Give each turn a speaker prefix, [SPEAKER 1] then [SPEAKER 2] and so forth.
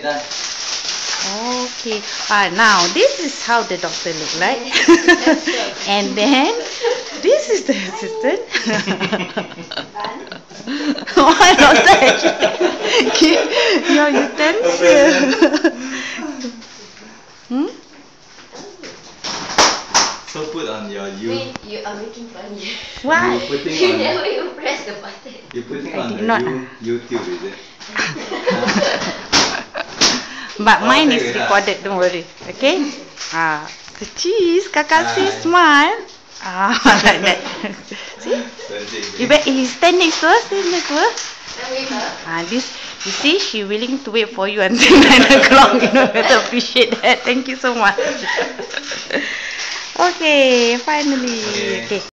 [SPEAKER 1] it done.
[SPEAKER 2] Okay. Ah, now this is how the doctor look like. and then this is the assistant. Why not touch? Your utensil. hmm?
[SPEAKER 1] So put on your you.
[SPEAKER 3] Wait, you are making funny.
[SPEAKER 2] Why?
[SPEAKER 1] You putting
[SPEAKER 3] You
[SPEAKER 1] on.
[SPEAKER 3] never even press the button.
[SPEAKER 1] You putting
[SPEAKER 2] I
[SPEAKER 1] on the
[SPEAKER 2] not.
[SPEAKER 1] you, YouTube, is it?
[SPEAKER 2] But mine is
[SPEAKER 1] lah.
[SPEAKER 2] recorded, don't worry. Okay? Ah, the cheese, kakak say
[SPEAKER 1] Ah.
[SPEAKER 2] smile. Ah, like that. See? You bet he stand next to us, stand next to us. Ah, this you see, she willing to wait for you until nine o'clock. You know, better appreciate that. Thank you so much. okay, finally.
[SPEAKER 1] Okay.
[SPEAKER 2] okay.